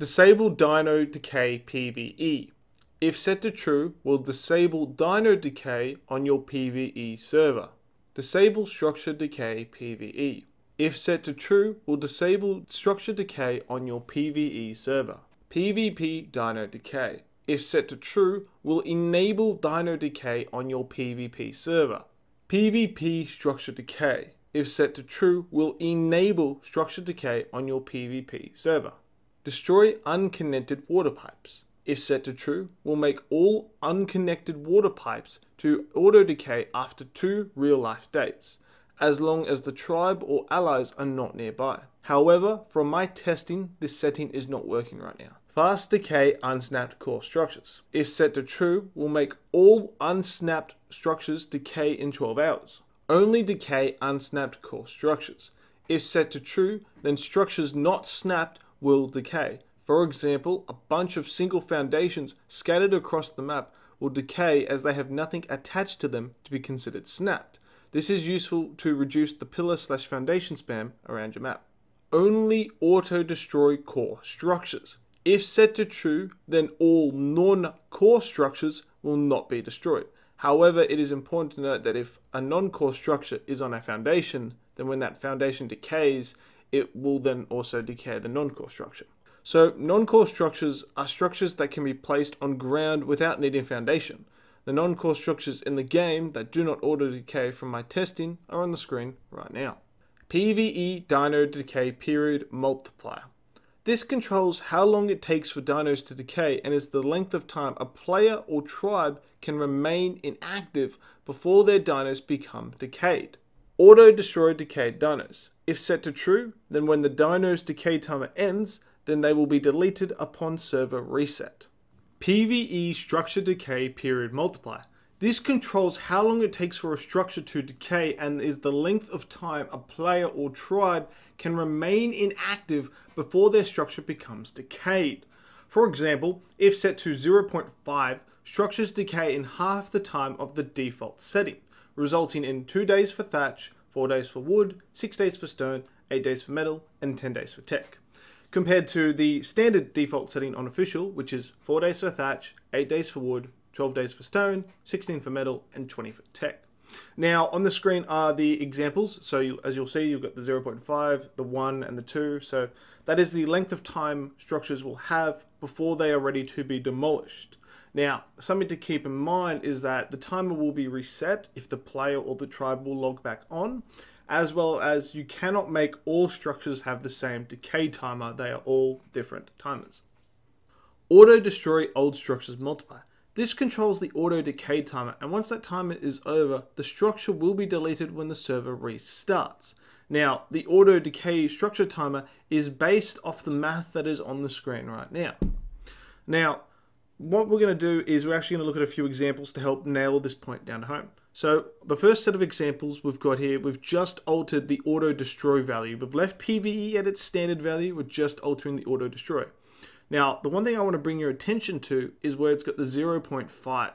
Disable Dino Decay PvE. If set to true, will disable Dino Decay on your PvE server. Disable Structure Decay PvE. If set to true, will disable Structure Decay on your PvE server. PvP Dino Decay. If set to true, will enable Dino Decay on your PvP server. PvP Structure Decay. If set to true, will enable Structure Decay on your PvP server. Destroy unconnected water pipes. If set to true, will make all unconnected water pipes to auto decay after two real life days, as long as the tribe or allies are not nearby. However, from my testing, this setting is not working right now. Fast decay unsnapped core structures. If set to true, will make all unsnapped structures decay in 12 hours. Only decay unsnapped core structures. If set to true, then structures not snapped will decay. For example, a bunch of single foundations scattered across the map will decay as they have nothing attached to them to be considered snapped. This is useful to reduce the pillar slash foundation spam around your map. Only auto destroy core structures. If set to true, then all non-core structures will not be destroyed. However, it is important to note that if a non-core structure is on a foundation, then when that foundation decays, it will then also decay the non-core structure. So non-core structures are structures that can be placed on ground without needing foundation. The non-core structures in the game that do not auto decay from my testing are on the screen right now. PvE Dino Decay Period Multiplier. This controls how long it takes for dinos to decay and is the length of time a player or tribe can remain inactive before their dinos become decayed. Auto destroy decayed dinos. If set to true, then when the dino's decay timer ends, then they will be deleted upon server reset. PvE Structure Decay Period Multiplier. This controls how long it takes for a structure to decay and is the length of time a player or tribe can remain inactive before their structure becomes decayed. For example, if set to 0.5, structures decay in half the time of the default setting, resulting in 2 days for thatch, 4 days for wood, 6 days for stone, 8 days for metal, and 10 days for tech compared to the standard default setting on official, which is 4 days for thatch, 8 days for wood, 12 days for stone, 16 for metal, and 20 for tech. Now, on the screen are the examples. So, you, as you'll see, you've got the 0.5, the 1, and the 2. So, that is the length of time structures will have before they are ready to be demolished. Now, something to keep in mind is that the timer will be reset if the player or the tribe will log back on, as well as you cannot make all structures have the same decay timer. They are all different timers. Auto destroy old structures multiplier. This controls the auto decay timer and once that timer is over, the structure will be deleted when the server restarts. Now, the auto decay structure timer is based off the math that is on the screen right now. Now, what we're going to do is we're actually going to look at a few examples to help nail this point down to home. So the first set of examples we've got here, we've just altered the auto destroy value. We've left PVE at its standard value, we're just altering the auto destroy. Now, the one thing I want to bring your attention to is where it's got the 0.5.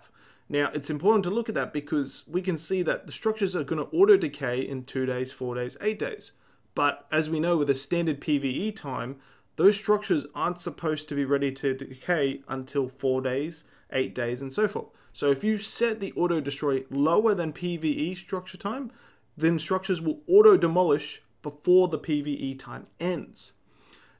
Now, it's important to look at that because we can see that the structures are going to auto decay in 2 days, 4 days, 8 days. But as we know with a standard PVE time, those structures aren't supposed to be ready to decay until 4 days, 8 days, and so forth. So if you set the auto destroy lower than PVE structure time, then structures will auto demolish before the PVE time ends.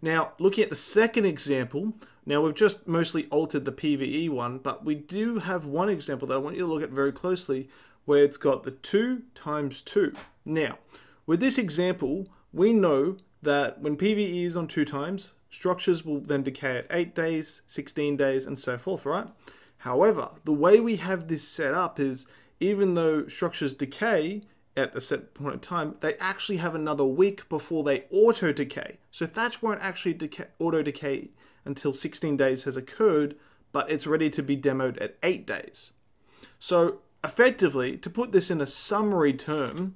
Now, looking at the second example, now we've just mostly altered the PVE one, but we do have one example that I want you to look at very closely where it's got the 2 times 2. Now, with this example, we know that when PVE is on 2 times, structures will then decay at 8 days, 16 days, and so forth, right? However, the way we have this set up is even though structures decay at a set point in time, they actually have another week before they auto decay. So thatch won't actually decay, auto decay until 16 days has occurred, but it's ready to be demoed at 8 days. So effectively, to put this in a summary term,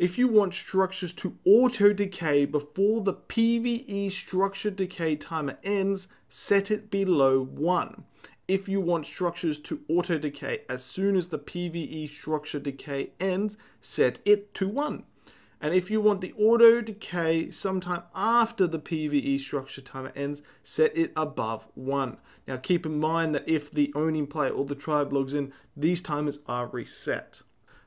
if you want structures to auto decay before the PVE structure decay timer ends, set it below 1. If you want structures to auto decay as soon as the PVE structure decay ends, set it to 1. And if you want the auto decay sometime after the PVE structure timer ends, set it above 1. Now keep in mind that if the owning player or the tribe logs in, these timers are reset.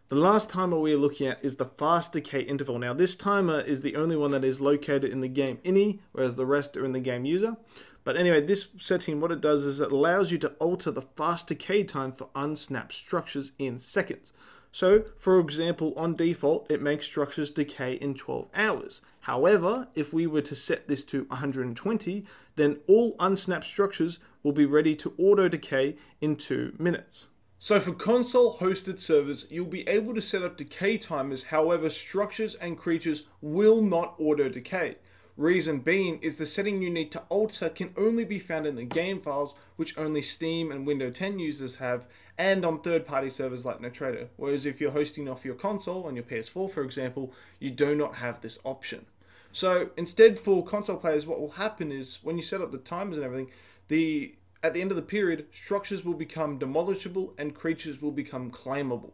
The last timer we are looking at is the fast decay interval. Now this timer is the only one that is located in the game ini, whereas the rest are in the game user. But anyway, this setting, what it does is it allows you to alter the fast decay time for unsnapped structures in seconds. So, for example, on default, it makes structures decay in 12 hours. However, if we were to set this to 120, then all unsnapped structures will be ready to auto decay in 2 minutes. So for console hosted servers, you'll be able to set up decay timers, however structures and creatures will not auto decay. Reason being is the setting you need to alter can only be found in the game files, which only Steam and Windows 10 users have, and on third-party servers like Nitrado. Whereas if you're hosting off your console on your PS4, for example, you do not have this option. So instead, for console players, what will happen is when you set up the timers and everything, the at the end of the period, structures will become demolishable and creatures will become claimable.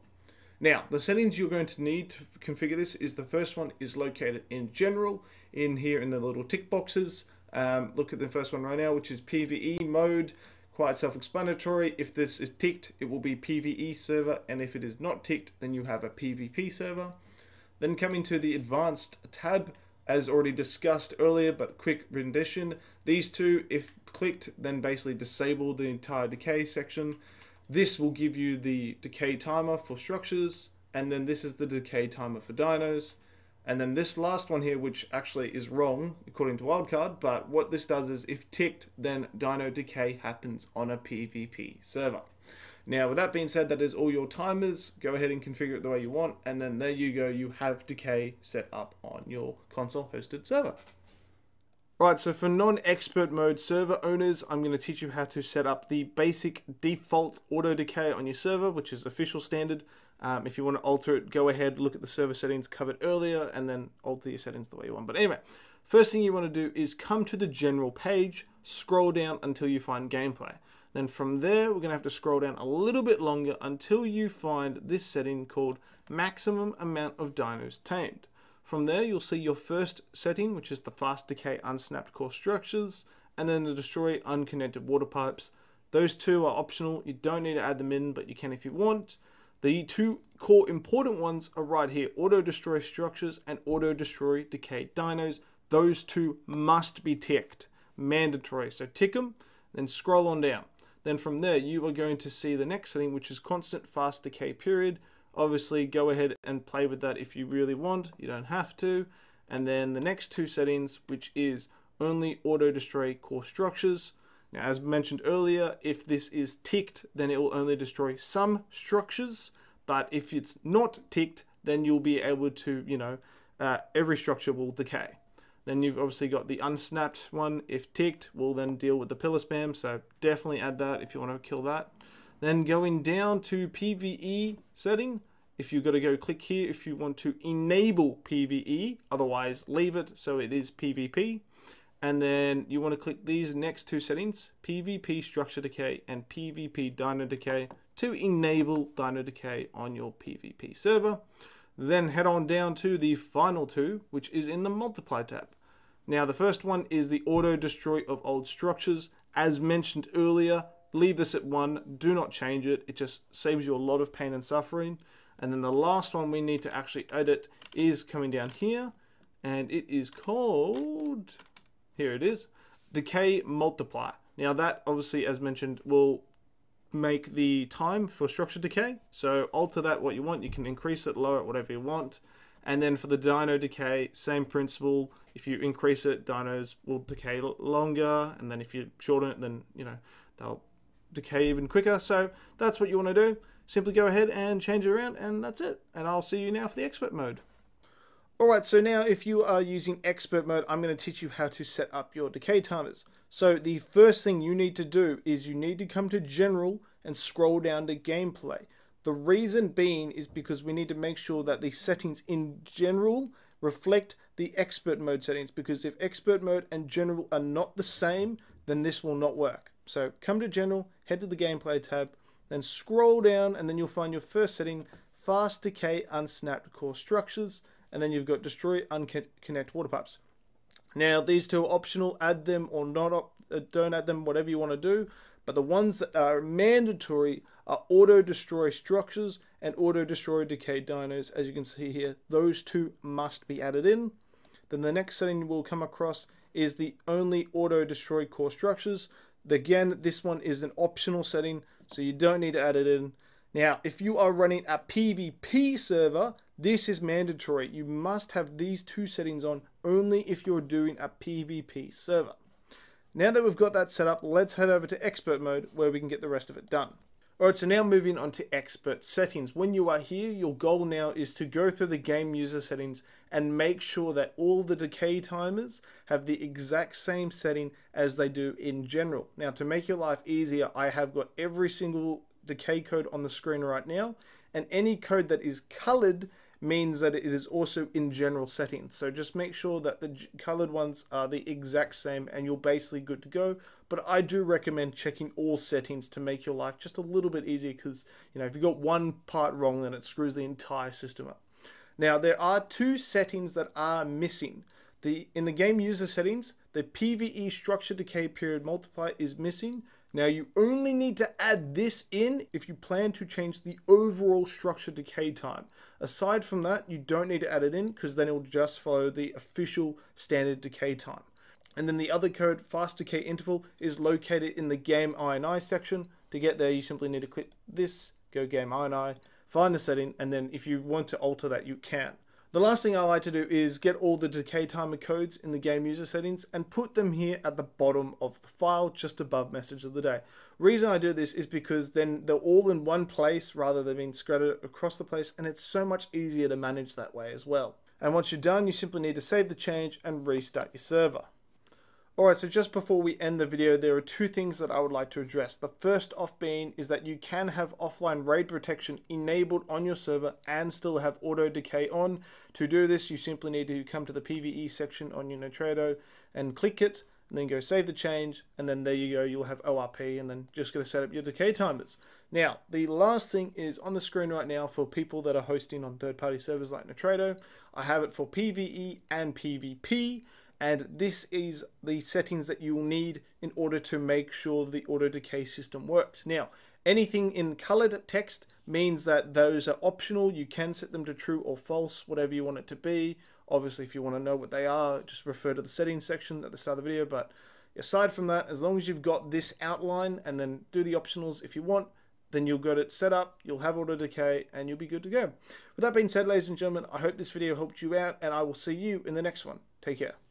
Now, the settings you're going to need to configure this is the first one is located in general, in here in the little tick boxes. Um, look at the first one right now, which is PvE mode, quite self-explanatory. If this is ticked, it will be PvE server, and if it is not ticked, then you have a PvP server. Then coming to the advanced tab, as already discussed earlier, but quick rendition. These two, if clicked, then basically disable the entire decay section. This will give you the decay timer for structures, and then this is the decay timer for dinos. And then this last one here, which actually is wrong according to Wildcard, but what this does is if ticked, then dino decay happens on a PvP server. Now, with that being said, that is all your timers. Go ahead and configure it the way you want, and then there you go. You have Decay set up on your console-hosted server. Right, so for non-expert mode server owners, I'm going to teach you how to set up the basic default auto decay on your server, which is official standard. Um, if you want to alter it, go ahead, look at the server settings covered earlier, and then alter your settings the way you want. But anyway, first thing you want to do is come to the general page, scroll down until you find gameplay. Then from there, we're going to have to scroll down a little bit longer until you find this setting called maximum amount of dinos tamed. From there, you'll see your first setting, which is the fast decay unsnapped core structures, and then the destroy unconnected water pipes. Those two are optional. You don't need to add them in, but you can if you want. The two core important ones are right here, auto destroy structures and auto destroy decay dinos. Those two must be ticked, mandatory. So tick them, then scroll on down. Then from there, you are going to see the next setting, which is constant fast decay period. Obviously, go ahead and play with that if you really want. You don't have to. And then the next two settings, which is only auto destroy core structures. Now, as mentioned earlier, if this is ticked, then it will only destroy some structures. But if it's not ticked, then you'll be able to, you know, uh, every structure will decay. Then you've obviously got the unsnapped one. If ticked, we'll then deal with the pillar spam. So definitely add that if you want to kill that. Then going down to PVE setting, if you've got to go click here if you want to enable PVE, otherwise leave it so it is PvP. And then you want to click these next two settings, PvP structure decay and PvP dino decay to enable dino decay on your PvP server. Then head on down to the final two, which is in the multiply tab. Now, the first one is the auto destroy of old structures. As mentioned earlier, leave this at one. Do not change it. It just saves you a lot of pain and suffering. And then the last one we need to actually edit is coming down here. And it is called, here it is, Decay Multiply. Now that obviously, as mentioned, will make the time for structure decay. So alter that what you want. You can increase it, lower it, whatever you want. And then for the dino decay, same principle. If you increase it, dinos will decay longer. And then if you shorten it, then, you know, they'll decay even quicker. So that's what you want to do. Simply go ahead and change it around and that's it. And I'll see you now for the expert mode. Alright, so now if you are using expert mode, I'm going to teach you how to set up your decay timers. So the first thing you need to do is you need to come to general and scroll down to gameplay. The reason being is because we need to make sure that the settings in general reflect the expert mode settings because if expert mode and general are not the same, then this will not work. So come to general, head to the gameplay tab, then scroll down and then you'll find your first setting, fast decay unsnapped core structures. and then you've got destroy unconnect water pipes. Now these two are optional, add them or not, uh, don't add them, whatever you want to do. But the ones that are mandatory are auto destroy structures and auto destroy decay Dinos. As you can see here, those two must be added in. Then the next setting we'll come across is the only auto destroy core structures. Again, this one is an optional setting, so you don't need to add it in. Now, if you are running a PvP server, this is mandatory. You must have these two settings on only if you're doing a PvP server. Now that we've got that set up, let's head over to expert mode where we can get the rest of it done. Alright, so now moving on to expert settings. When you are here, your goal now is to go through the game user settings and make sure that all the decay timers have the exact same setting as they do in general. Now, to make your life easier, I have got every single decay code on the screen right now, and any code that is colored means that it is also in general settings. So just make sure that the colored ones are the exact same and you're basically good to go. But I do recommend checking all settings to make your life just a little bit easier because, you know, if you've got one part wrong, then it screws the entire system up. Now, there are two settings that are missing. The In the game user settings, the PvE structure decay period multiplier is missing. Now you only need to add this in if you plan to change the overall structure decay time. Aside from that, you don't need to add it in because then it will just follow the official standard decay time. And then the other code, fast decay interval, is located in the game INI section. To get there, you simply need to click this, go game INI, find the setting, and then if you want to alter that, you can. The last thing I like to do is get all the decay timer codes in the game user settings and put them here at the bottom of the file just above message of the day. Reason I do this is because then they're all in one place rather than being scattered across the place and it's so much easier to manage that way as well. And once you're done, you simply need to save the change and restart your server. Alright, so just before we end the video, there are two things that I would like to address. The first off being is that you can have offline raid protection enabled on your server and still have auto decay on. To do this, you simply need to come to the PvE section on your and click it, and then go save the change, and then there you go, you'll have ORP, and then just going to set up your decay timers. Now, the last thing is on the screen right now for people that are hosting on third-party servers like Nitrado. I have it for PvE and PvP and this is the settings that you will need in order to make sure the auto decay system works. Now, anything in colored text means that those are optional. You can set them to true or false, whatever you want it to be. Obviously, if you want to know what they are, just refer to the settings section at the start of the video. But aside from that, as long as you've got this outline and then do the optionals if you want, then you'll get it set up, you'll have auto decay, and you'll be good to go. With that being said, ladies and gentlemen, I hope this video helped you out, and I will see you in the next one. Take care.